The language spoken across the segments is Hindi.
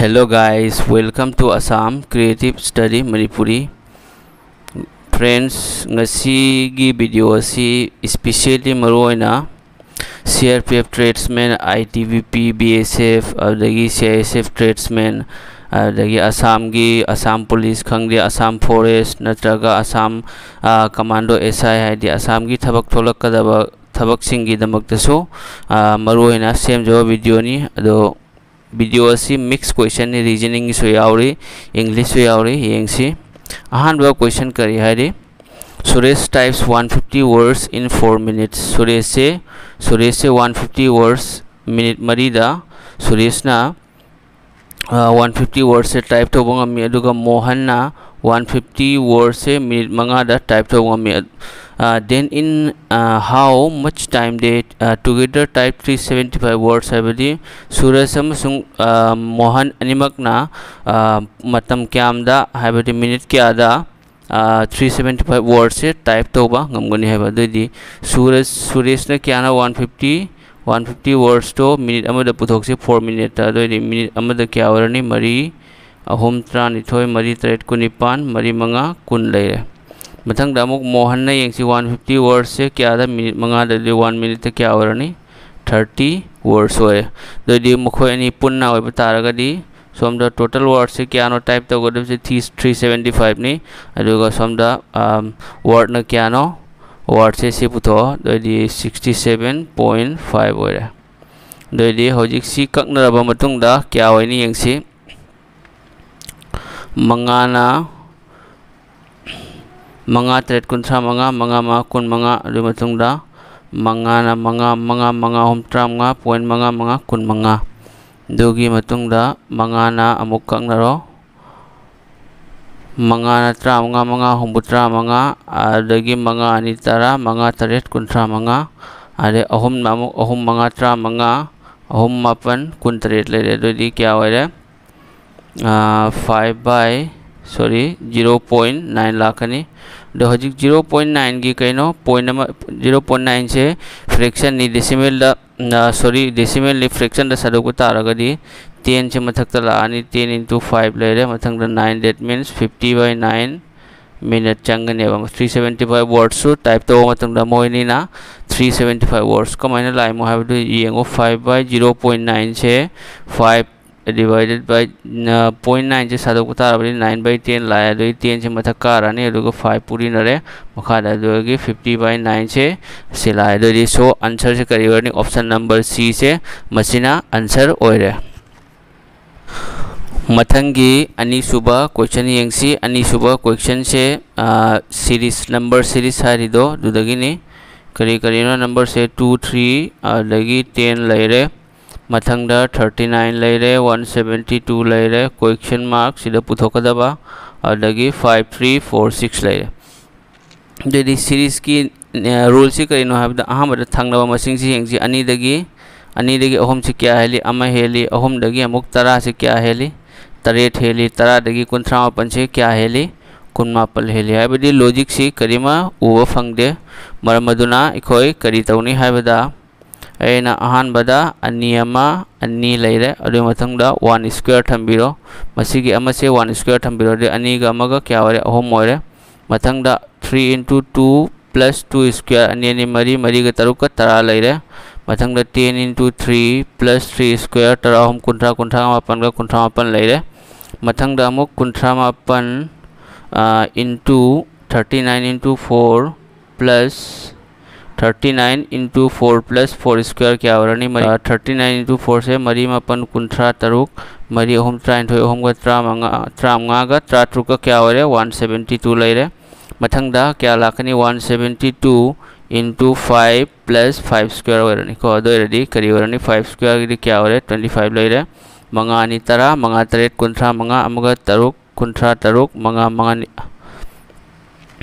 Hello guys welcome to Assam creative study Manipuri friends video specially मरुना C R P F tradesman I T V P B S F अगर C I S F tradesman Assam की असम पुलिस खादे असम फॉरेस्ट नत्रग असम कमांडो एस आई है असम की थबक थोलकद थबक मरुना सेम जो वीडियो नहीं वीडियो से मिक्स क्वेश्चन ने रीजनिंग से आवरे इंग्लिश से आवरे यंगसी अहन ब क्वेश्चन करी हरे Suresh types 150 words in four minutes. Suresh से सुरेश से 150 वर्ड्स मिनट मरीदा सुरेश ना uh, 150 वर्ड्स से टाइप तो बंगा मी अदुगा मोहन ना 150 वर्ड्स से मिनट मंगा दा टाइप तो बंगा मी। Uh, then in uh, how much time they uh, together type 375 words suraj amasung uh, mohan animakna uh, matam kyamda habadi minute kyada uh, 375 words se type toba ngamgani haba dodi suraj suresh na kyana 150 150 words to minute amada puthok se 4 minute ta dodi minute amada kya warani mari ahum tranithoi mari tret अमुक मोहन ने यंग वन फिफ्टी वर्ड्स से क्या मिनट मंगा दे वन मिनट क्या ओरनी थर्टी वर्ड्स होए दो मुखोनी पुनः तारगदी सोमद टोटल वर्ड से क्या टाइप तौगद से थ्री सेवेंटी फाइव नी सोमद वर्ड न क्या वर्ड से से पुथो दो सिक्सटी सेवन पॉइंट फाइव होरे दो हजिक सी क्या होनी मंगाना manga tret kuntra manga manga ma kun manga adu matungda manga na manga manga manga hom tram nga point manga manga kun manga dugi matungda manga na amuk kang naro manga na tra manga manga hom butra manga adagi manga ani tara manga tret kuntra manga ade ahum namuk ahum manga tra manga ahum mapan kun tret le de di kya wale 5 by sorry 0.9 lakani do hajik 0.9 gi kaino point number 0.9 se fraction ni decimal da uh, sorry decimal ni fraction da sadu ko taragadi 10 se mathak ta la ani 10 into 5 le re mathang da 9 that means 50 by 9 minute changane ba 375 words so type to mathang da moi ni na 375 words ko maina lai mo have to yengo 5 by 0.9 se 5 divided by uh, 0.9 je sadok utar bari 9 by 10 la do 10 je mathak kar ani do 5 puri nare makha da do gi 50 by 9 se sila do di so answer se kari warni option number c se masina answer oire मथंगी अनी सुबह क्वेश्चन यंगसी अनी सुबह क्वेश्चन से सीरीज़ नंबर सीरीज़ हारिदो दुदगिनी करी करीनो नंबर से 2 3 अदगी 10 लेरे मथंगदा 39 लेरे 172 लेरे क्वेश्चन मार्क सिदा पुथोकदबा अदगी 5346 लेरे देदी सीरीज़ की रूल से करिनो हाबदा अहमद थंगनबा मसिंग से यंगसी अनि दगी अनि दगी अहम से क्या हेली अमा हेली अहम दगी अमुक तरा से क्या हेली तरेट हेली तरह कुंथ्रा मापन से क्या हेली कुनमापल हेली है लॉजिक से करिमा उब फंगदे मरमदुना इखोय करी तौनी हाबदा ꯑꯩꯅ ꯑꯍꯥꯟꯕꯗ ꯑꯅꯤ ꯑꯃ ꯑꯅꯤ ꯂꯩꯔꯦ ꯑꯗꯨꯒꯤ ꯃꯊꯪꯗ ꯋꯥꯟ ꯁ꯭ꯀ꯭ꯋꯦꯔ ꯊꯝꯕꯤꯔꯣ ꯃꯁꯤꯒꯤ ꯑꯃꯁꯦ ꯋꯥꯟ ꯁ꯭ꯀ꯭ꯋꯦꯔ ꯊꯝꯕꯤꯔꯣꯗꯤ ꯑꯅꯤꯒ ꯑꯃꯒ ꯀꯌꯥ ꯑꯣꯏꯔꯦ ꯑꯍꯨꯝ ꯑꯣꯏꯔꯦ ꯃꯊꯪꯗ three into two plus two square अनी अनी मरी मरी का तरुक तरा लेरे मथंग ten into three plus three square तरा हम कुंठा कुंठा मापन का कुंठा मापन लेरे मथंग अमुक कुंठा मापन into thirty nine into four plus thirty nine into four plus four square क्या हो रहा है? थर्टी नाइन इंटू फोर से मरी मापन कुंथ्रा तरुक, मरी अहम त्राइनथोई अहमग त्रा तरुक क्या हो रहे वन सेवेंटी टू लेरे मथंग क्या Lakhani one seventy two into five plus five square होरनी को अदोरदी करी होरनी फाइव स्क्वायर क्या हो रहे ट्वेंटी फाइव लेरे मंगा अनि तरा, मंगा तरह कुंथ्रा मंगा तरुक कुंथ्रा तरुक, मंगा मंगा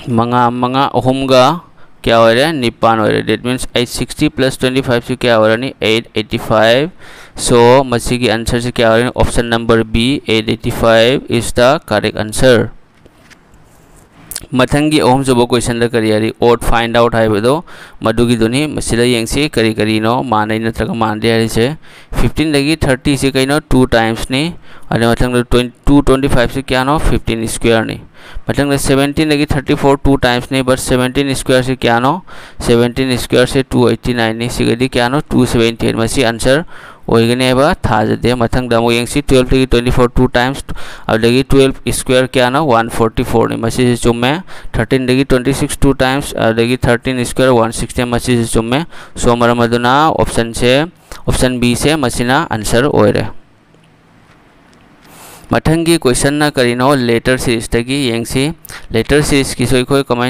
मंगा मंगा अहमगा क्या हो रहा है? निपान हो रहा है। That means eight sixty plus twenty five से क्या हो रहा है? एट एटी फाइव सो मसी की आंसर से क्या हो रहा है? Option number B eight eighty five is the correct answer मथंगी अहम सुब क्वेश्चन करी ओट फाइंड आउट है मधुगीदी मसी करी करीनो माने नत्रग मानदे है फिफ्टीन लगी थर्टी से कहीं टू टाइम्स ने। मथंग टू ट्वेंटी फाइव से क्या फिफ्टीन स्क्वेयर ने। मथंग सेवेंटीन लगी थर्टी फोर टू टाइम्स नहीं बट सेवेंटीन स्क्वेयर से क्या सेवेंटीन स्क्वेयर से टू एट्टी नाइन ने क्या टू सेवेंटी एट आंसर होगनेबा थाजदे दमो यंगसी 12 लगी 24 टू टाइम्स अब लगी 12 स्क्वायर क्या ना 144 ने मसी से चुम्मे 13 लगी 26 टू टाइम्स अब लगी 13 स्क्वायर 160 मसी से चुम्मे सो मधुना ऑप्शन से ऑप्शन बी से मसीना आंसर ओरे मथंगी क्वेश्चन ना करीनो लेटर सीरीज़ तगी यंगसी लेटर सीरीज़ की सोई कोई कमेंट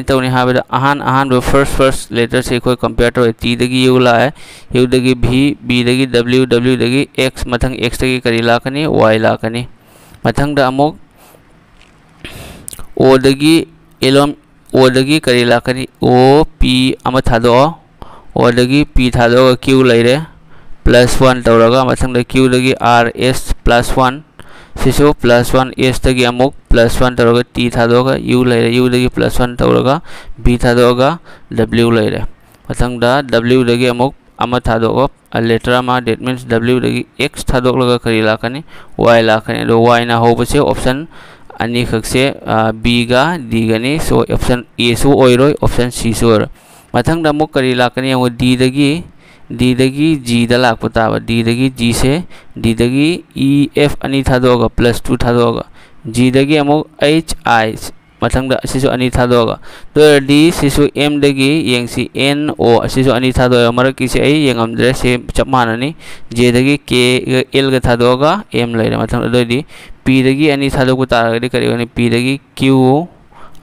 तौनी हाबेदा अहान अहान बे फ़र्स्ट फ़र्स्ट लेटर से कोई कंपेयर तो टी दगी यू ला है यू दगी भी बी दगी डब्ल्यू डब्ल्यू दगी एक्स मथंग एक्स दगी करी लाकनी वाई लाकनी मथंग दा अमुक ओ दगी एलोम ओ दगी करी लाकनी ओ पी थादो ओ दगी पी थादो क्यू लेरे प्लस वन तौरगा मथंग दा क्यू दगी आर एस प्लस वन सिसु प्लस वन एस तक अमुक, प्लस वन तौरगा टी थादोगा, यू लेरे, यू दगी प्लस वन तौरगा, बी थादोगा, डब्ल्यू लेरे। मथंग दा डब्ल्यू दगी अमुक, अमा थादोगा। लेटर अमा डेट मीन्स डब्ल्यू दगी एक्स थादोगलगा करी लाकनी वाई लाकनी दो वाई ना होबसे ऑप्शन अनी खकसे बी गा सो ऑप्शन ए सु ओइरोय ऑप्शन सी सु मथंग अमुक करी अमु डी दगी डी दगी जी दा लाकपा ताबा डी दगी जी से डी दगी ई एफ़ अनी थादोगा प्लस टू थादोगा जी दगी अमुक एच आई मथंग असिसु अनी थादोगा तो डी सिसु एम दगी यंगसी एन ओ असिसु अनी थादोगा मरक किसे आई यंगमद्रे से चप माननी जे दगी के एल गा थादोगा एम लेरे मथंग दो दी पी दगी अनी थादोगु तारगदी करिगनी पी दगी क्यू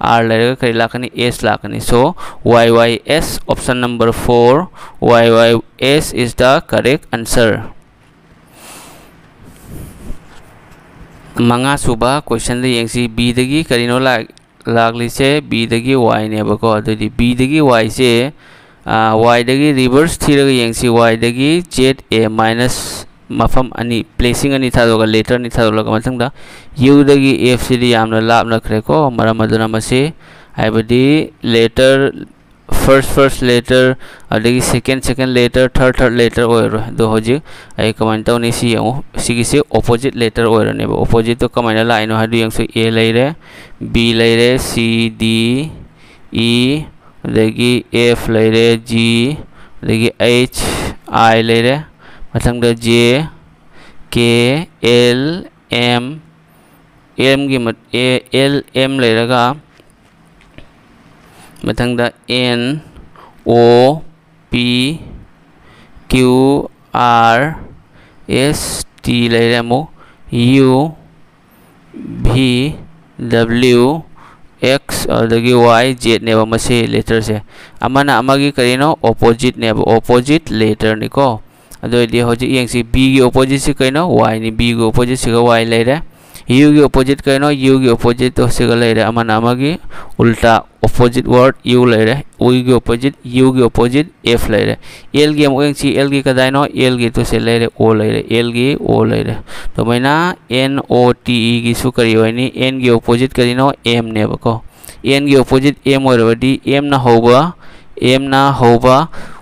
आर लेगा करी लाकनी S लाकनी so Y Y S option number four Y Y S is the correct answer मंगा सुबह क्वेश्चन येंसी बी दगी करीनो लाग लागलीसे बी दगी वाई नेबको अदुदी बी दगी वाई से वाई दगी रिवर्स थीरग येंसी वाई दगी जेड ए माइनस मफम अनि प्लेसिंग अनि थादोगा लेटर नि थादोगा मथंगदा यू दगी एफ़ सी यामना लापनखरेको मरम अदुना मसे हाइबदी letter first first letter अदगी second second letter third third letter ओइरो दो होजि आई कमेंट तौनी सी यंगो सिगी से ऑपोजिट लेटर ओइरो ने ऑपोजिट तो कमेंट लाइनो हादु यंगसो ए लेरे बी लेरे सी डी ई अदगी एफ़ लेरे जी अदगी एच आई लेरे मथंग J K L M M की मत ए एल एम लेरगा मथंग N O P Q R S T लेरे मो U V W X Y Z मसे लेटर से अमना अमगी करीनो ऑपोजिट नेब ऑपोजिट लेटर निको यंगसी बी की ऑपोजिट से कइनो y नि b की ऑपोजिट से y लेरे u की ऑपोजिट कइनो u की ऑपोजिट तो से उल्टा ऑपोजिट वर्ड u लेरे u की ऑपोजिट u की ऑपोजिट f लेरे l की अमु यंगसी l की कदाइनो l की तो से लेरे o लेरे l की o लेरे तो n o t e की सु करी होइनी n की ऑपोजिट करिनो m ने बको n की ऑपोजिट m होरबदी m ना होबा m ना होबा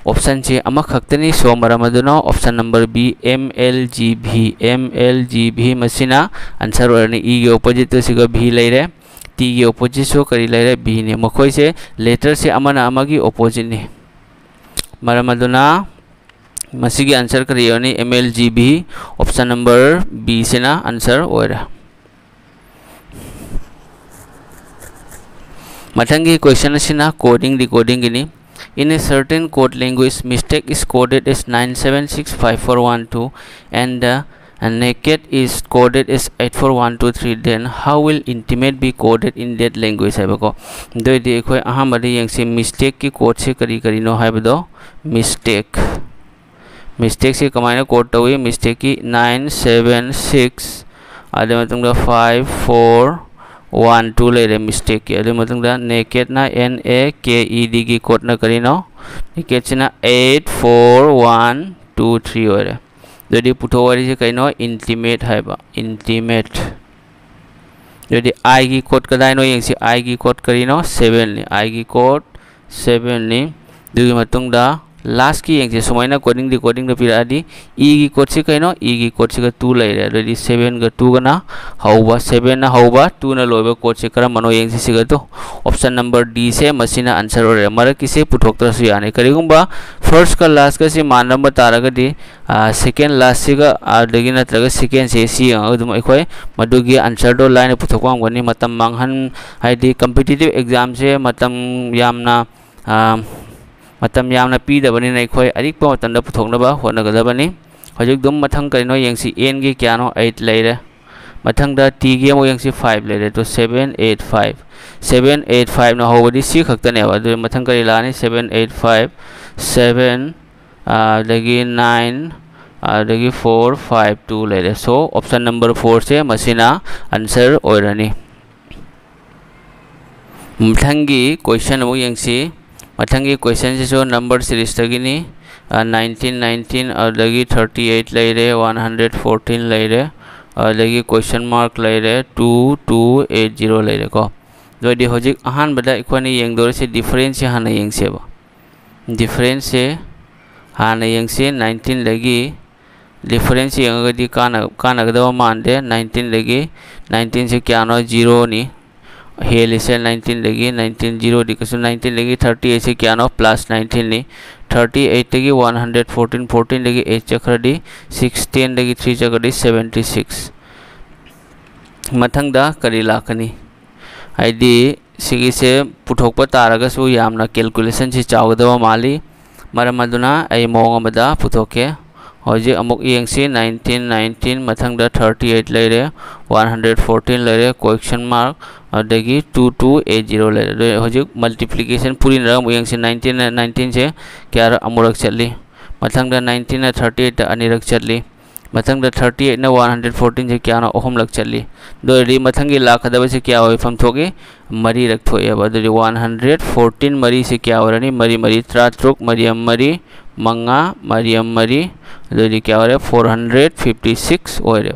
ऑप्शन से अमा खक्तनी so मरमदुना option number B M L G भी एम एल जी भी मसिना आंसर ओरनी ई के ऑपोजिट तो भी लेरे टी के ऑपोजिट सो करी लेरे बी ने. मखोई से लेटर से अमना अमगी ऑपोजिट ने. मरमदुना मसिगी आंसर करियोनी एम एल जी भी ऑप्शन नंबर बी से ना आंसर ओरा मथंगी क्वेश्चन सिना कोडिंग डिकोडिंग गिनी In a certain code language, mistake is coded as 9765412 and uh, and naked is coded as 84123 then how will intimate be coded in that language हाइबको दोइदि अखोय अहमदि यंगसे mistake की code से करी करी नो हाइबदो mistake mistake से कमाइना code तवे mistake की 976 आदे मतंग 54 वन टू लेरे मिस्टेक की अदु मतंग नेकेट ना N A K E D की कोड ना करी नो नेकेट सिना 8 4 1 2 3 ओरे ददि पुथो वारी से कइनो इंटीमेट हाइबा इंटीमेट लास्ट की एक्जे सूमाय कोडिंग दी कोडिंग पीरादी इ कोड कहीं इ कोड से टू लेर सेवन ग टू गना सेवन हाब टू लोब कोड से क्या मनो एक्जे सिगो ऑप्शन नंबर डी से मैं आंसर हो रे मरक की से पुथोत आने कहींगूब फ़र्स्ट का लास्ट का से मानब तारगे सेकेंड लास्ट से आदि नग सेकेंगे मधुकी आंसर तो लाइन पुथोकनी कंपिटेटिव एग्ज़ाम से मतम यामना आ, ꯃꯇꯝ ꯌꯥꯝꯅ ꯄꯤꯗꯕꯅꯤꯅ ꯑꯩꯈꯣꯏ ꯑꯔꯤꯛꯄ ꯃꯇꯝꯗ ꯄꯨꯊꯣꯛꯅꯕ ꯍꯣꯠꯅꯒꯗꯕꯅꯤ ꯍꯧꯖꯤꯛ ꯑꯗꯨꯝ ꯃꯊꯪ ꯀꯔꯤꯅꯣ यंसी एन की क्यानो एट लेरे मथंग टी की अमो यंसी फाइव लेरे तो seven eight five seven eight five ना होबदी सी खतने मथंग करी लाने सेवन एट फाइव सेवन लगी नाइन अगी फोर फाइव टू लेरे सो ऑप्शन नंबर फोर से मसीना आंसर होरनी मथंगी क्वेश्चन अमो ये ಮತ್ತಂಗಿ ಕ್ವೆಶನ್ ಇಸು नहीं नाइनटीन नाइनटीन अलग ही थर्टी एट ಏಟ್ ಲೈರೆ वन हंड्रेड फोर्टीन ಲೈರೆ ಅರ್ಲಗಿ question mark two two eight zero ಲೈರೆ ಕೋ जोदि हजिक अहान बदा यंग दौरे से डिफरेंस से हाँ यंगसे बा डिफरेंस से हाना यंगसे 19 लगी डिफरेंस यंगदि कानगद काना गदा मान दे 19 लगी 19 से क्या नो ज़ीरो नहीं हेलिसे नाइनटीन लगी नाइनटीन ज़ीरो दिकसु नाइनटीन लगी थर्टी से क्या नो प्लस नाइनटीन नी थर्टी एट लगी वन हंड्रेड फोर्टीन फोर्टीन लगी एट चक्रदी सिक्सटीन लगी थ्री चक्रदी सेवेंटी सिक्स मथंगदा करी लाकनी हाइदी सिगिसे पुथोकप तारगसु यामना कैलकुलेशन से चावदवा माली मरम अदुना अई मोंग हजे अमुक ये नाइनटीन नाइनटीन मथंग थर्टी एट लेर वन हंड्रेड फोर्टीन लेरे क्वेश्चन मार्क अदगी टू टू एट ज़ीरो लेरे हजे मल्टीप्लीकेशन पूरी ये नाइनटीन नाइनटीन से क्या अमुक चली मथंग नाइनटीन थर्टी एट अनीरक चली मथंग thirty eight one hundred fourteen से क्या अहम लग चली दो मथंग लाखदब से क्या हो फमथोगे मरी रखोएब वन हंड्रेड फोर्टीन मरी से क्या हो रही मरी मरी त्रात्रुक मरी मरी मंगा मरी मरी जो क्या हो रहा है फोर हंड्रेड फिफ्टी सिक्स हो रहे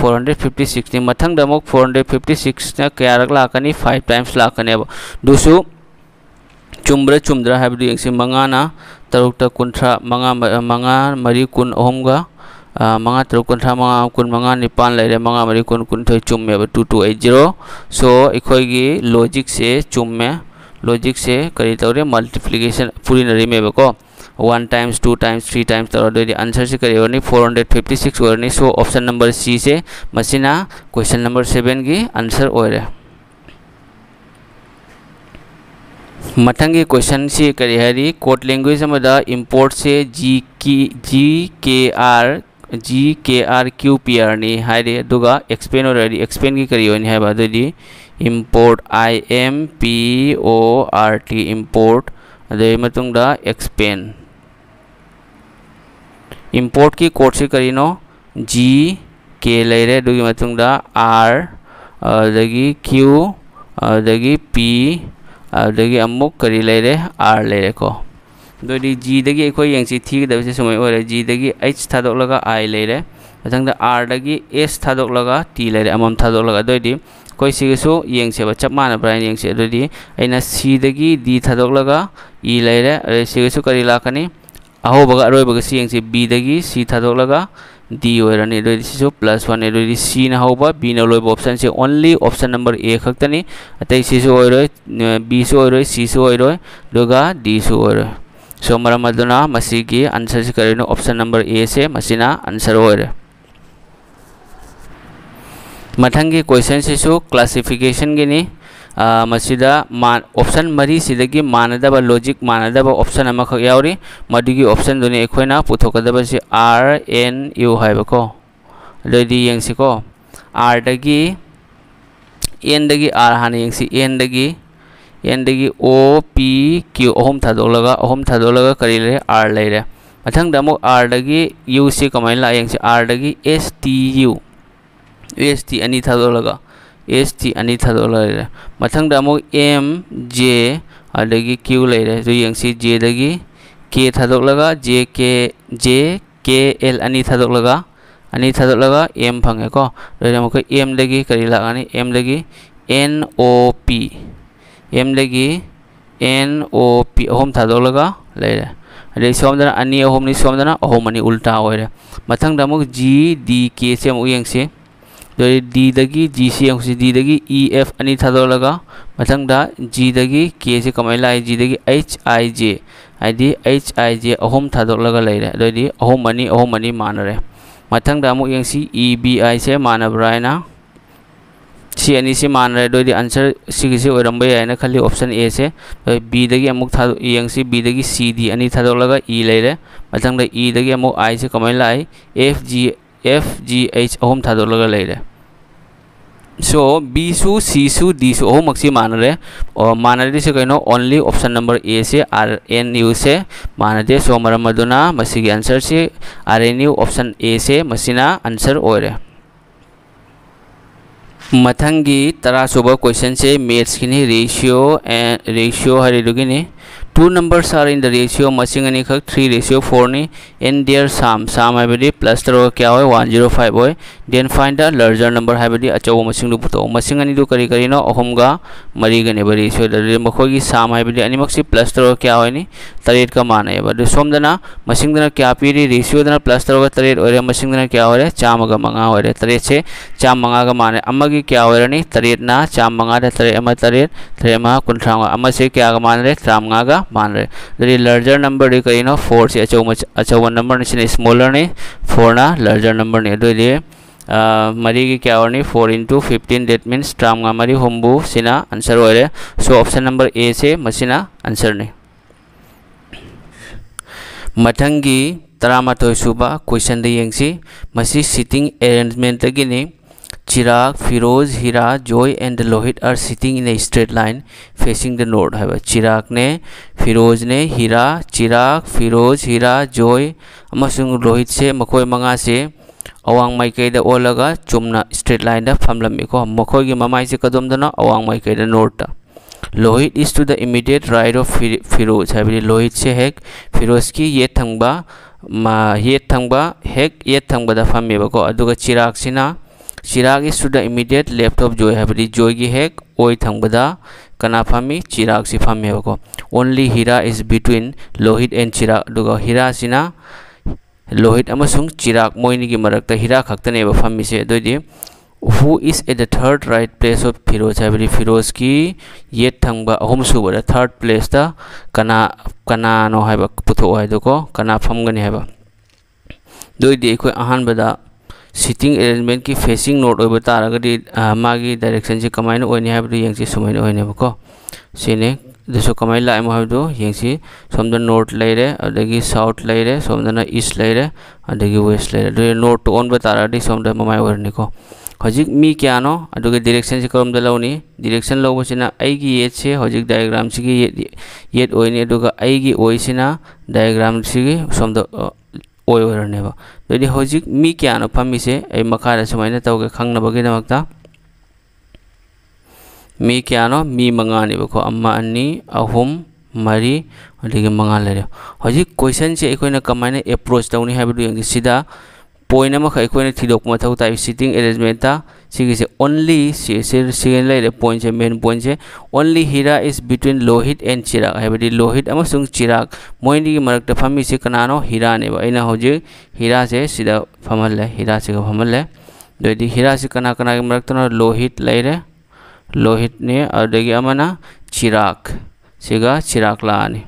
फोर हंड्रेड फिफ्टी सिक्स मथंग फोर हंड्रेड फिफ्टी सिक्स क्या लाकनी फाइव टाइम्स लाकने दूसू चुम्ब्र चुम्द्रा है मंगा तरुक कुंथ्रा मंगा मंगा मरी कुन अहमगा मंगा तरुक कुंथ्रा मंगा कुन मंगा निपान लेरे मंगा मरी कुन कुंथई चुम्मे two two eight zero so अखोगी logic से चुम्मे लॉजिक से करी तौर मल्टीप्लिकेशन पूरी नरीमेबको one times two times three times तौर आंसर से करी फोर हंड्रेड फिफ्टी सिक्स होनी सो ऑप्शन नंबर सी से क्वेश्चन नंबर सेवन की आंसर ओरे मथंगी क्वेश्चन से करी है कोट लैंग्वेज इम्पोर्ट से जी की जी K R G K R Q P R नी है एक्सप्लेन हो एक्सप्लेन की करी है import I M P O R T import एक्सपेन import की कोड से करीनो जी के लेरे आर क्यू पी अदगी अमुक करी लेरे आर लेरे को दोदी जी दगी एकोई यंगसी थी दबसे समय ओरे जी दगी एच लगा आई लेरे मतंगदा आर दगी एस लगा टी लेरे अमम सिगसु यंगसे चप माना ब्राइन यंगसे दोदी ऐना सी दगी डी लगा ई लेरे अरे सिगसु करी लाकनी अहोबगा अरोबगसी यंगसे बी दगी सी थादोलगा डी ओरनी दोदिसु प्लस 1 एदोदि सी न होबा बी न लोइब ऑप्शन से ओनली ऑप्शन नंबर ए खक्तनी अतै सी सु ओइरोय बी सु ओइरोय सी सु ओइरोय दोगा डी सु ओइरोय सो मरम अदुना मसीगी आंसर से करिनो ऑप्शन नंबर ए से आंसर ओइरोय मथंगी क्वेश्चन से क्लासिफिकेशन गिनी ऑप्शन मरी सिदगी मानदब लॉजिक मानदब ऑप्शन यावरी मदुगी ऑप्शन दुने एखोइना पुथोकदब से आर एन यू हाइबको लदि यंगसिको आर दगी एन दगी आर हाने यंगसि एन दगी एन दगी ओ पी क्यू अहम थादोलगा अहम थादोलगा करिले आर लेरे मथंग आर दगी यू सी कमाइन ला यंगसि R दगी S T U S T अनि थादोलगा एस टी થતો લઈ મથંગદ અમુક એમ જે અદગી ક્યુ લઈ રહે જો યંગસી के थादोलगा जे के जे के एल अनी थादोलगा अनी थादोलगा एम फंगे को रेमको एम लगी करी लगानी एम लगी एन ओ पी एम लगी एन ओ पी अहम थादोलगा लेरे अरे सोमदना अनी अहम नि सोमदना अहम अनी उल्टा होइरे मथंग दमुक जी डी के से मुयंग से डी जी सी एम से डी ई एफ़ अनी था मथंग जी के से कम लाए जी एच आई जे हाई एच आई जे अहम थादोलगा अहम अनी अहम अनी मानरे मथंग अमुक यंसी ई बी आई से मानब्रायना सी अनी से मानर रहे दो आंसर सिगे ओरब है खाली ऑप्शन ए से बीदी अमुक यंसी बीदी सी दी अनी थादोलगा ई लेरे मथंग ई दगी अमुक आई से कमाई लाए F G F G H अहम था लेरे सो बी सु सी सु डी सु मान रहे और मान रहे से कहीं ओनली ऑप्शन नंबर ए से आर एन यू से मान दे सो मदुना मसी आंसर से R N U option A से मसीना आंसर ओरे मथंगी तरासुब क्वेश्चन से मेथ्स की रेशियो एंड रेशियो हरिदुगिनी two numbers are in the ratio matching any three ratio four ni in their sum. Sum i believe plus the row kya hoi 105 hoi then find the larger number habidi achaw masing du puto masing ani du kari kari no ahom ga mari ga ne bari dana masing dana kya piri ratio dana plus taro ga taret ore masing dana kya hoy cham ga manga hoy taret se cham manga ga man amma gi kya hoy ni taret na cham manga da taret ama taret taret ma kunthang amma se kya ga man re cham manga ga मान रहे लार्जर नंबर दी कहीं ना फोर से अच्छा अच्छा वन नंबर ने स्मॉलर ने फोर ना लार्जर नंबर ने तो मरी क्या होनी four into fifteen that means tram मरी होम्बू सिना आंसर हो रहे सो ऑप्शन नंबर ए से आंसर ने मथंगी तरामाथोय सुबा क्वेश्चन द मसी सिटिंग अरेंजमेंट तगिनी Chirag, Firoz, Hira, Joy and Lohit are sitting in a straight line facing the north. है चिराग ने फिरोज ने हीरा चिराग फिरोज हीरा जॉय लोहित से मखोय मंगा से अवांग माइकैद ओलगा चुमना स्ट्रेट लाइन फमलमिको मखोय गी ममाई से कदमदना अवांग माइकैद north Lohit is to the immediate right of Firoz है लोहित से हेक फिरोज की ये थंगबा ये थंगबा हेक ये थंगबदा फमेबको अदुगा चिराग सिना Chirag is to the immediate left of Joy है जॉय की हेक ओई थंगबदा कना फामी चिराग से फामेबको only Hira is between Lohit and Chirag दुगा हीरा सिना लोहित चिराग मोइनी की मरकता हीरा खक्तनेब फामीसे दोइदि who is at the third right place of Firoz है फिरोज की ये थंग अहम सूब थर्ड प्लेस दा कना कनानो है पुथो है दुको, कना फमगनी है दोइदि अखोय अहानबदा सिटिंग अरेंजमेंट की फेसिंग नोट होब तारगदी मागी डायरेक्शन से ओइनेबको सिने दसो कमाइन लाइम हाबदु यंगसी सोमद नॉर्थ लेरे अदगी साउथ लेरे सोमदना ईस्ट लेरे अदगी वेस्ट लेरे। दो नॉर्थ ऑन बतारगदी सोमद ममाय ओरनिको हजिक मी क्यानो अदुगे डायरेक्शन से करम दलौनी डायरेक्शन लौबसिना येट से हजिक डायग्राम अदुगा आइगी ओइसिना डायग्राम सोमद ओय ओरनेबा दोदि होजिक मी क्यानो फमीसे ए मखारा सुमाइना तौगे खंगनबगिदमक्ता मी क्यानो मी मंगानेबको अम्मा अन्नी अहुम मरी अदिगे मंगा लेरे होजिक क्वेश्चन से एकोइना कमाइना अप्रोच तौनी हाबिदु यंग सिदा पॉइंट अमा खै कोइना थिदोक मथौ ताइ सिटिंग अरेंजमेंट ता सिगिसे ओनली से से सेकेंड लाइरे पॉइंट से मेन पॉइंट से only Hira is between Lohit and Chirag है लोहित चिराग मोइनी की मरक फमी से कनानो हीरा ने अना होजे हीरा से फमल है हीरा से फमल है हीरा से कना कना की मरक लोहित लेरे ने अदगी अमना चिराग। सिगा चिराग लाने।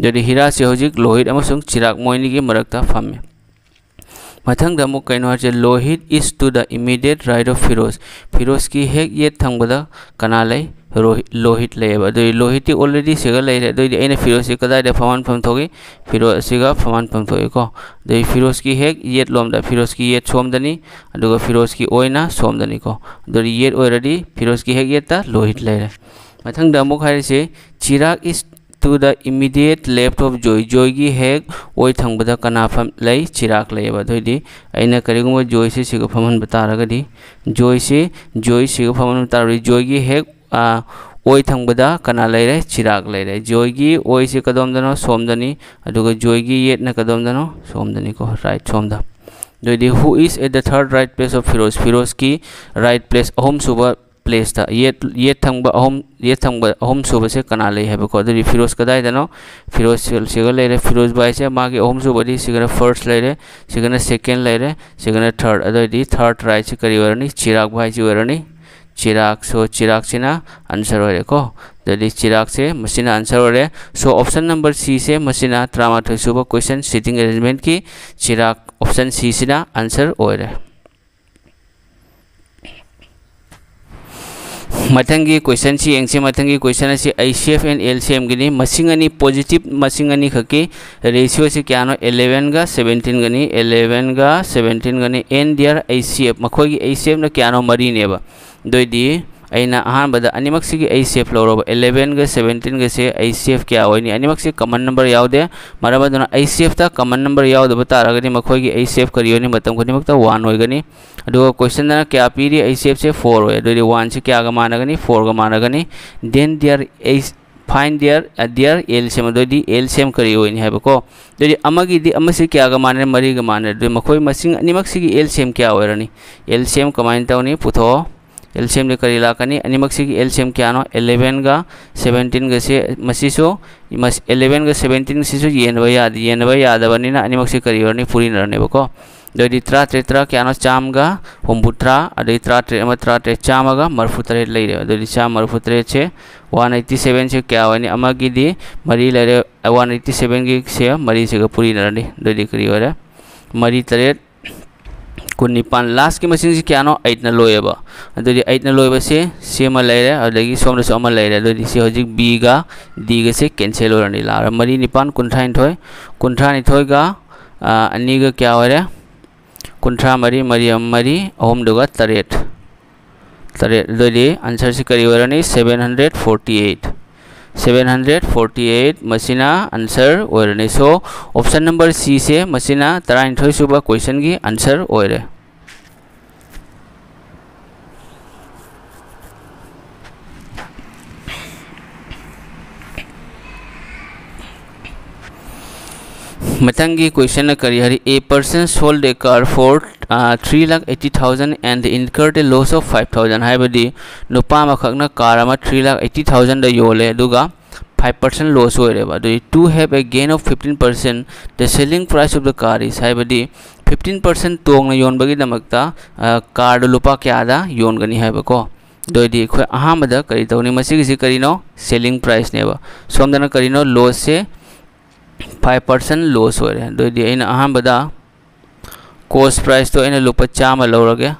जदि हिरा से होजिक लोहित अमसुंग चिराग मोइनी की मरकता फमे मथंग कहीं है Lohit is to the immediate right of Firoz. Firoz की हेक ये थंगबद कना ले लोहित लेबी लोहित ओलरेडी से लेने फिरोज की कदाई फमान फमथोगी फिरोजग फमान फमथोगीको फिरोज की हेक ये लोमद फिरोज की ये सोमदनी फिरोज की ओना सोमदनीको ये फिरोज की हेक ये लोहित ले मथंग से Chirag is to the immediate left of जो जोई की हेग वही थद कनाफम ले चिराग लेना कहींगुब जो से फमन बता जो से जो सिगफमन बता रही जोई की हेग kadom dano som dani aduga joy gi yet na kadom dano som dani ko right som da दोदी who is at the third right place of Firoz Firoz की राइट प्लेस अहम सुबह प्लेस ये ये थंग अहम ये थंग अहम सुब से कना ले है बको फिरोज कदाई दनो फिरोज सिगल ले फिरोज बाई से मागे अहम सुबदी सिगन फ़र्स्ट ले रे सिगन सेकंड ले रे सिगन थर्ड अदोदी थर्ड राइट से करी वरनी चिराग भाई से वरनी चिराग सो चिराग से ना आंसर हो को ददी चिराग से मशीना आंसर हो रहे सो ऑप्शन नंबर सी से मशीना त्रामाथोई सुबह क्वेश्चन सीटिंग अरेंजमेंट की चिराग ऑप्शन सी से ना आंसर हो रहे मथंगी क्वेश्चन सी यंगसे मथंगी क्वेश्चन से आईसीएफ एंड एलसीएम गिनी मसिंग अनि पॉजिटिव मसिंग अनि खकी रेशियो से क्या नो 11 गा 17 गनी 11 गा 17 गनी एन डियर आईसीएफ मखोगी आईसीएफ न क्या नो मरी नेबा दोदी अना अहमद अनिमक से आई सी एफ़ लौरब एलेवेन सेवेंटीन से आई सी एफ़ क्या होनी अनिमक से कमन नंबर यादे मरम आई सी एफ़ ता कमन नंबर यादब तारगनी मखोगी आई सी एफ़ करियोनी मतम खुदिमक वन अदुगा क्वेश्चन क्या पीरी आई सी एफ़ से फोर दोदी वन से क्या मानगनी फोर ग मानगनी then there I find there there LCM LCM करी होनी है बको दोदी दी क्या माने मरी माने दो मखोई मसिंग से एल सेम क्या होरनी एल सेम कमाइन तौनी पुथो एलसीएम करी लाकनी अनिमक्सी एलसीएम क्या नो एलेवन गा सेवेंटीन गसे मसीसो मस एलेवन गा सेवेंटीन सिसो येनब याद येनब यादबनीना अनिमक्सी करी वरनी पूरी नरनेबको दोदी त्रा त्रे त्रा क्या नो चामगा हुम्बुत्रा अदई त्रा त्रे अम त्रा त्रे चामगा मरफु तरे लेरे दोदी चाम मरफु तरे छे 187 से क्या वनी अमगी दी मरी लेरे 187 की से मरी से पूरी नरनी दोदी करी वरे मरी तरे कुनिपान लास्ट की मशीन से क्या नो एट न लोएब अदुदी एट न लोएब से से म लेरे सोम लेरे से हजिक बी गा डी गा से कैंसिल होरनी ला मरी निपान कुंठा निथोय कुंठा निथोय गा अनी गा क्या होरे कुंठा मरी मरी अम मरी अहम दुगा तरेट तरेट आंसर से करी होरनी 748 748 मसीना आंसर ओरने सो ऑप्शन नंबर सी से मसीना तरानिथोई सुबह क्वेश्चन की आंसर ओरे मतंगी क्वेश्चन करी, हरी a person sold a car for three lakh eighty thousand and incurred a loss of five thousand है car three lakh eighty thousand योले five percent loss होरेबा to have a gain of fifteen percent the selling price of the car is है फिफ्टीन परसेंट तोंग योनबगीदमक्ता कार लुपा क्या योनगनी है दोदी अहमद करी तौनी मसीगी करीनो सेलिंग प्राइस नेब सोमदन करीनो लॉस से फाइव परसेंट लॉस हो रहे दोदी अहमद अहमद कोस्ट प्राइस तो अना लुप चाम लौरगे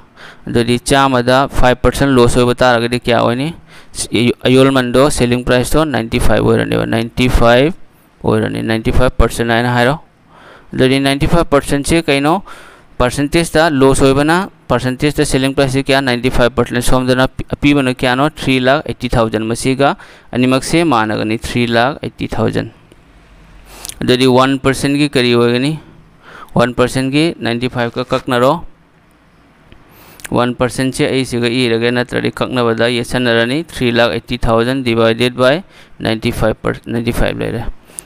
दोदी चामद फाइव परसेंट लॉस हो तारगदी क्या होनी अयोलमंदो सेलिंग प्राइस तो 95 होरनेबा 95 होरने 95 परसेंट आना हारो दोदी 95 परसेंट से कहीं परसेंटेज ता लॉस होबना परसेंटेज ता सेलिंग प्राइस क्या 95 परसेंट सोमदना पीबन क्या 3 लाख 80 थाउज़ेंड अनिमक से मानगनी 3 लाख 80 थाउज़ेंड दोदी 1 परसेंट की करी होगनी 1 परसेंट की 95 का ककनरो वन परसेंट से इगे नत्रदी कक्नबदा ये सनरनी three lakh eighty thousand divided by ninety five पर नाइन्टी फाइव लेरे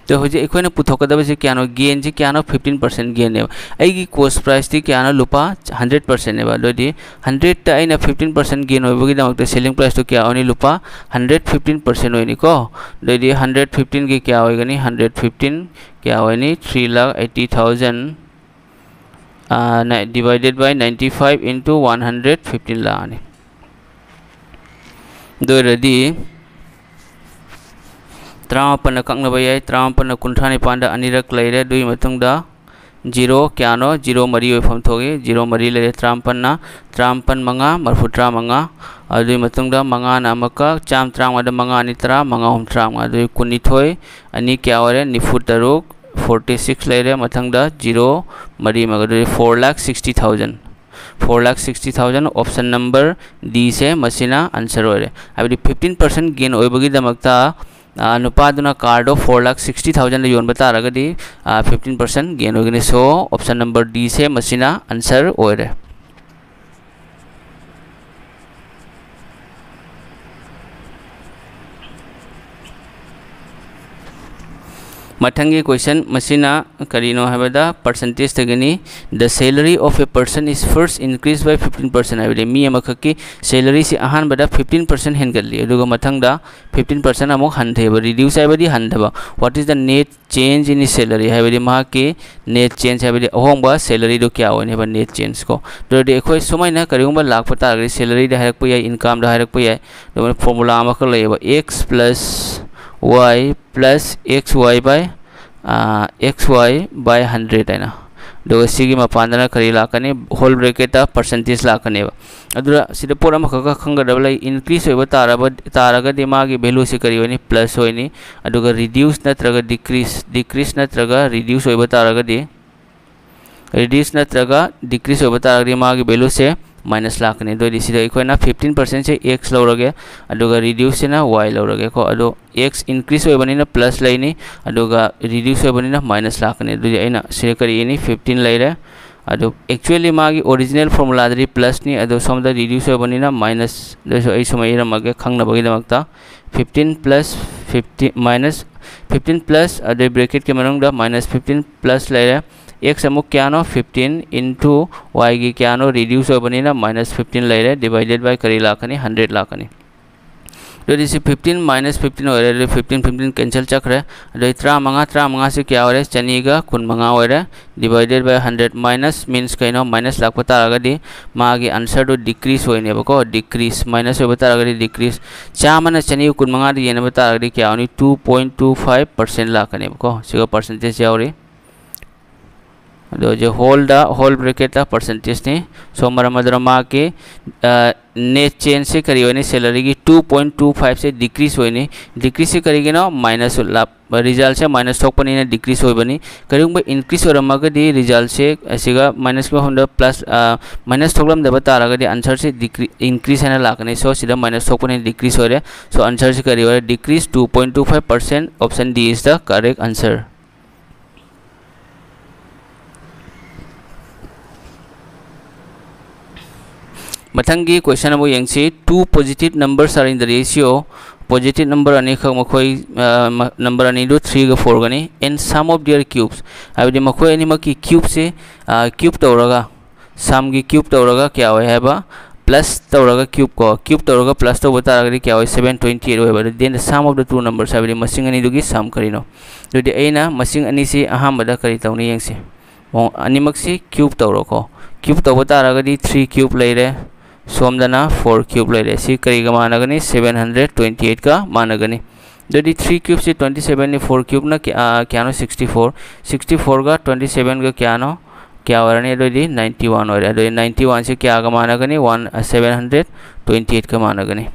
तो हजे अखोना पुथोकदब से क्या गेन से क्या फिफ्टीन परसेंट गेन है। कोस्ट प्राइस थी, क्या लुपा हंड्रेड परसेंट है हंड्रेड अगर फिफ्टीन परसेंट गेन होगी सेलिंग प्राइस तो क्या होनी लुपा? हंड्रेड फिफ्टीन परसेंट होनी को। हंड्रेड फिफ्टीन की क्या हंड्रेड फिफ्टीन क्या eighty thousand divided by 95 into 115 लाने दो रदी त्रामपन कक्नब याय त्रामपन कुंठा निपान अनिरक लेरे दुई मतुंगदा ज़ीरो क्यानो, ज़ीरो मरी होफम थोगे, ज़ीरो मरी लेरे त्रामपन त्रामपन मंगा मरफु त्रा मंगा अदुई मतुंगदा मंगा नामका, चाम त्राम मंगा अनि त्रा मंगा हम त्राम अदुई कुनिथोय अनि क्या वरे निफु तरुक फोर्टी सिक्स लेरे मथंग ज़ीरो मरी मगर four lakh sixty thousand four lakh sixty thousand option number D से, मसीना आंसर हो रहे फिफ्टीन परसेंट गेन होबगीदमक्ता नुपादुना of four lakh sixty thousand योन रहा फिफ्टीन परसेंट गेन होगी सो ऑप्शन नंबर डी से मसीना आंसर हो रहे मथंगी क्वेश्चन मसीना करीनो हैबदा percentage तगनी the salary of a person is first increase by 15 percent है मी अमखकी सैलरी से अहान बदा 15 परसेंट हेनगली अदुगा मथंगदा 15 परसेंट अमुक हनथेब रिड्यूस हैबदी हनथबा what is the net change in salary हैबदी मा नेट चेंज हैबदी अहोंबा सैलरी दो क्या होने बा नेट चेंज को दोदे एखोय सुमाइना करिगुंबा लाख पता सैलरी दा हारक पय formula अमख plus y plus xy by uh, xy by 100 है ना? दो सिगी मपानदना करी लाकने होल ब्रैकेट परसेंटेज अदुरा सिदा खका खंगदब होइबा ताराबा तारागदि मागी वैल्यू से करी होनी प्लस होनी रिड्यूस नत्रगा डिक्रीज डिक्रीज नत्रगा रिड्यूस होइबा तारागदि रिड्यूस नत्रगा डिक्रीज मागी वैल्यू से माइनस लाखने दो अखोना फिफ्टीन परसेंट से एक्स लौरगे रिड्यूस से वाई लौरगे को अदो एक्स इंक्रीज होबनी प्लस लेनी रिड्यूस होबनी माइनस अना से करी फिफ्टीन लेरे एक्चुअली मागी ओरिजिनल फॉर्मूलादरी प्लस नी अदो सोमदा रिड्यूस होबनी माइनस दो समय इरमगे खंगनबगीदमक्ता fifteen plus fifty minus fifteen plus bracket के मनुंगदा माइनस फिफ्टीन प्लस लेरे एक्स अमुक क्या नो फिफ्टीन इंटू वाई की क्या नो रिड्यूस होबनी माइनस फिफ्टीन लेरे डिवाइडेड बाय करी लाखनी हंड्रेड लाखनी। तो इसे फिफ्टीन माइनस फिफ्टीन हो रहे फिफ्टीन फिफ्टीन कैंसिल चक्र है त्रा मंगा त्रा मंगा से क्या हो रहा है चनीगा कुन मंगा हो रहा है divided by hundred minus means कहीं माइनस लाख तारगदी मागी आंसर तो डिक्रीज होनेबको डिक्रीज माइनस हो तारगदी डिक्रीज चामन चनी कुन मंगा येनब तारगदी क्या होनी two point two five percent लाखनेबको सिगा परसेंटेज यावरी जो whole the whole bracket percentage ने सो मरमद्रमा के नेट चेंज से करी हुई सैलरी की 2.25 से डिक्रीज हुई डिक्रीज से करेगी ना माइनस रिज़ल्ट से माइनस थोपनी डिक्रीज होबनी करीब इंक्रीज होरमगदी रिज़ल्ट से असिगा माइनस के हम प्लस माइनस थोलमदब तारगदी आंसर से इंक्रीज है लाकने सो सिदा माइनस थोपनी डिक्रीज हो रहे सो आंसर से करी decrease 2.25 percent option D is the correct answer मथंगी question अब यंगसी two positive numbers are in the ratio positive number अनी मखोई नंबर अनी दो थ्री ग four Ghani and sum of their cubes हाबदि मखोई अनी मकी क्यूब से क्यूब तौरगा सम की क्यूब तौरगा क्या हैबा प्लस तौरगा क्यूब को क्यूब तौरगा प्लस तो बता रगदी क्या होय 728 होय then the sum of the two numbers हाबदि मसिंग अनी दुगी सम करिनो दुदि एना मसिंग अनी से अहाम बदा करी तौनी यंगसे अनिमक से क्यूब तौरो को क्यूब तौबता तारगदी 3 क्यूब लेरे सोमदना फोर क्यूब सी करी मानगनी सेवन हंड्रेड ट्वेंटी एट का मानगनी यदि थ्री क्यूब से ट्वेंटी सेवन ने फोर क्यूब ना क्या नो सिक्सटी फोर सिक्सटी फोर का ट्वेंटी सेवन का क्या नो, क्या हो रहा है नाइन्टी वन हो रहा है। नाइन्टी वन से क्या का मानगनी one seven hundred twenty eight का मानगनी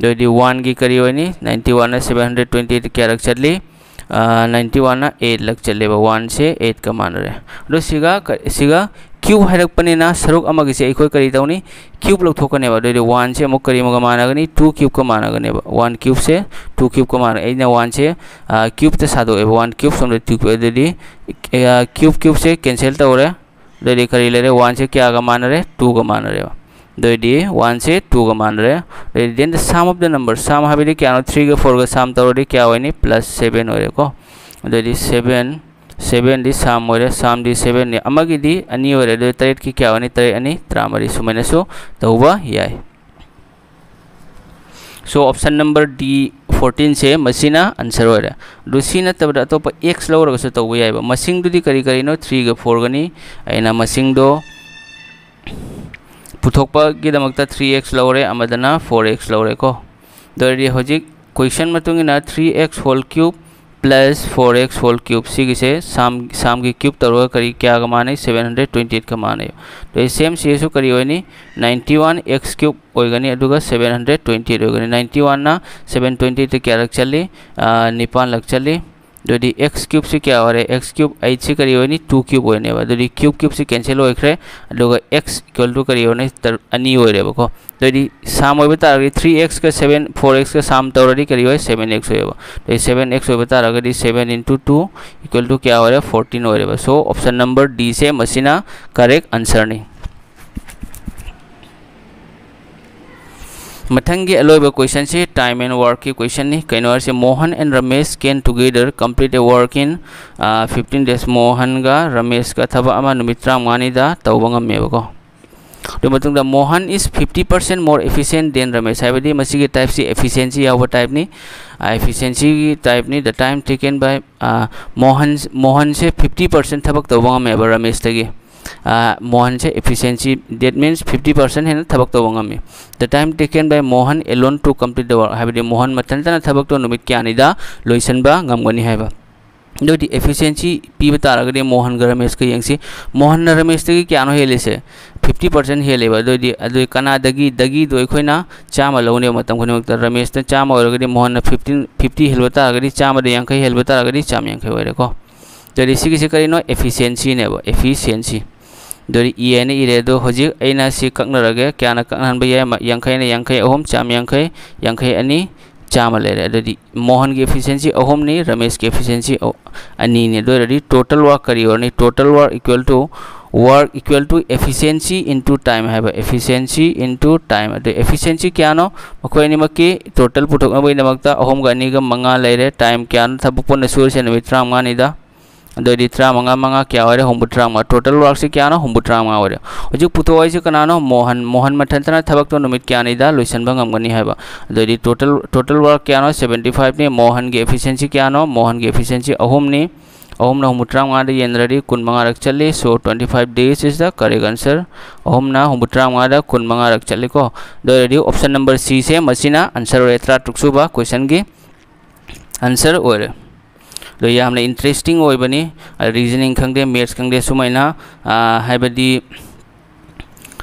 यदि वन की करी हुई ninety one seven hundred twenty eight क्या रख चली? नाइन्टी वन एट लग चले वन से एट का मान रहे सिगा सिगा क्यूब है सरुक से करी तौनी क्यूब लौथोकने वन से अमुक मानगनी टू क्यूब का मानगने वन क्यूब से टू क्यूब का मान वन से क्यूब ते one cube sum cube cube से कैंसिल तौर करी ले वन से क्या का मान रहे टू का मान रहे दोदी वन से टू का मान रहे then the sum of the number sum है क्या थ्री का फोर का सम तौर क्या होनी प्लस सेवन हो को दोदी सेवन सेवन साम हो साम सेवन अनी हो तरेट की क्या होनी तरेट अनी तरामरी सुमैन सो तौबा याय so option number D fourteen से मसीना आंसर हो रहा दूसरी नतब अतोप एक्स लौरगसु तौब याय मसिंग करी करीनो थ्री ग फोर गनी अना मसिंग दो थ्री एक्स लौरे फोर एक्स लौरे को दरदी होजिक question three X whole cube plus four X whole cube सी से साम साम की क्यूब तरह करी क्या मान? है सेवन हंड्रेड ट्वेंटी एट का मान। है तो ये सेम सी करी होनी नाइन्टी वन एक्स क्यूब होगनी सेवन हंड्रेड ट्वेंटी एट होगनी नाइन्टी वन ना सेवन ट्वेंटी एट क्या लग चली? निपान लग चली। যদি এক্স কিউব সে क्या हो रहा है एक्स क्यूब एट से करी होनी टू क्यूब होने वाला যদি क्यूब क्यूब से कैंसिल होखरे अदुगा एक्स इक्वल टू करी होने तर अनी हो रे बको যদি সাম হইবে তার আগে 3x কে 7 4x কে সাম তৌরদি করি হয় 7x হইব তো 7x হইবে তার আগে 7 into 2 इक्वल टू क्या हो रहा है 14 हो रहा है सो ऑप्शन नंबर डी से मसीना करेक्ट आंसर नहीं मथंगे अलोब क्वेश्चन से टाइम एंड वर्क की क्वेश्चन नहीं कहीं से Mohan and Ramesh can together complete a work in fifteen days Mohan का रमेश का थब तरामानीदा तब गमेबको Mohan is fifty percent more efficient than Ramesh है टाइप से एफिशिएंसी याव टाइप नहीं एफिशिएंसी की टाइप नहीं the time taken by Mohan Mohan से फिफ्टी पर्सेंट थबक तब गमेब रमेश मोहन से efficiency that means fifty percent है थबक तब गमे the time taken by Mohan alone to complete the work है मोहन मथन थबक तो नुमित क्या लोइसनबा गमगनी है दोदी एफिशिएंसी पीब तारगदे मोहन रमेश का यंगसी मोहन रमेश तक क्या हेलेसे फिफ्टी पर्सेंट हेलेब दोदी अदु कनादगी दगी दो अखोइना चामा लौने मतम खनिमक रमेश ने चामा ओरगदे मोहन फिफ्टी हेलब तारगदे चामा दे यांखै हेलब तारगदे चाम यांखै ओरेको दोदी सिगिसे करिनो एफिशिएंसी नेब एफिशिएंसी दोदी इएने इरे दो होजिक अइना सि ककनरगे क्याना ककनहन बय ने चाम यांखै यांखै अनि चामा ले अदि मोहन की एफिशिएंसी अहोम नहीं रमेश की एफिशिएंसी अनी ने दो टोटल वर्क करी और नहीं total work equal to work equal to efficiency into time है एफिशिएंसी इनटू टाइम अदे एफिशिएंसी क्या नो मकोय निमकी टोटल पुथोकनबई नमक्ता अहोम गनी ग मंगा लेरे टाइम क्या नो थबक पुन सुर से नमित त्रांगा निदा मंगा क्या हो होम त्रांगा टोटल वर्क से क्या नो होम त्रांगा हो हजू पुथोय से कनानो मोहन मोहन मथंतना थबक तो नमित क्या निदा लोइसन बंगम गनी है अदोदी टोटल टोटल वर्क क्या नो 75 ने मोहन की एफिशिएंसी क्या मोहन की एफिशिएंसी अहोम ने अहम हुमुत्रांगाद येनरदी कुनमंगारक चले so 25 days is the correct answer अहम ना हुमुत्रांगाद कुनमंगारक चले को दोरेडी ऑप्शन नंबर सी से मसीना आंसर एत्रा टुकसुबा क्वेश्चन की आंसर और दो ये इंटरेस्टिंग होइबनी रीजनिंग खंगदे मैथ्स खंगदे सुमाइना हाइबदी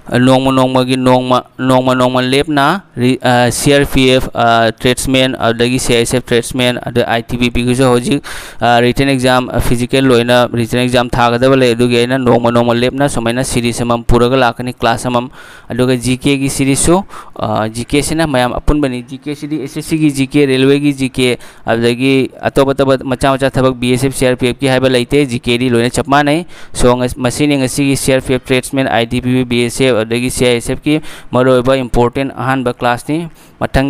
नोंम नोंम की नोंम नोंम नोंम लेपना C R P F tradesman अदगी C S F tradesman अद आई टी बी पी की होजी रिटर्न एग्ज़ाम फ़िज़िकल लोइना रिटर्न एग्ज़ाम थागदब ले अदुगी आइना नोंम नोंम लेपना सुमाइना सीरीज़ अमम पुरग लाकनी क्लास अमम अदुगा जीके की सीरीज़ सो जीके सिना मयाम अपुन बनी जीके सिदी एसएससी की जीके रेलवे की जीके अदगी अतोप अतोप मचा मचा थबक बीएसएफ सीआरपीएफ की हाइबा लेते जीके दी लोइना चपमा नहीं सो मसीनी ngasi की सीआरपीएफ ट्रेड्समैन आईटीबीपी बीएसएफ अदगी सीआईएसएफ की मरो इम्पोर्टें इंपोर्टेंट अहान क्लास नि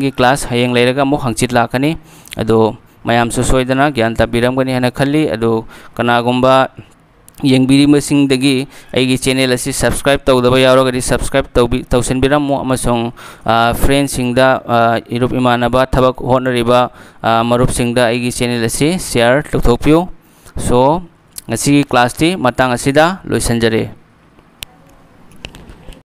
की क्लास हयें लेरगा मो हंगचित लाखनी अदो मैम सो सोइदना ज्ञान है हना खल्ली अदो कनागुंबा यंगबिरिमसिंगदगी एगी सब्सक्राइब तौदबा यावरगदि सब्सक्राइब तौबि फ्रेंड सिंगदा इरुप इमानबा थब होनरिबा मरुप channel share channel so class की ti matang